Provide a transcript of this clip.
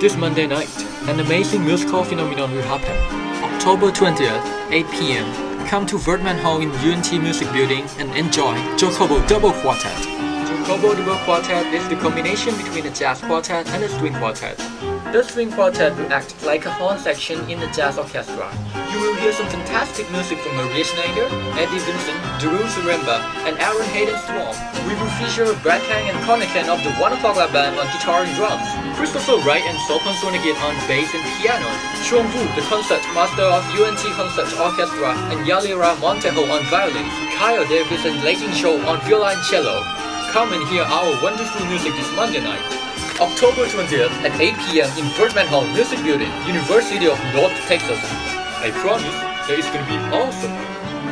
This Monday night, an amazing musical phenomenon will happen. October 20th, 8 p.m. Come to Voertman Hall in UNT Music Building and enjoy Jokobo Double Quartet. Jokobo Double Quartet is the combination between a jazz quartet and a string quartet. The string quartet will act like a horn section in a jazz orchestra. You will hear some fantastic music from Maria Schneider, Eddie Vinson, Drew Zaremba, and Aaron Hedenstrom. We will feature Brad Kang and Connor Kent of the One O'Clock Lab Band on guitar and drums, Christopher Wright and Sopon Suwannakit on bass and piano, Chuong Vu, the concert master of UNT Concert Orchestra, and Yalira Montejo on violin, Kyle Davis and Lejing Zhou on viola and cello. Come and hear our wonderful music this Monday night. October 20th at 8 p.m. in Voertman Hall Music Building, University of North Texas. I promise that it's gonna be awesome.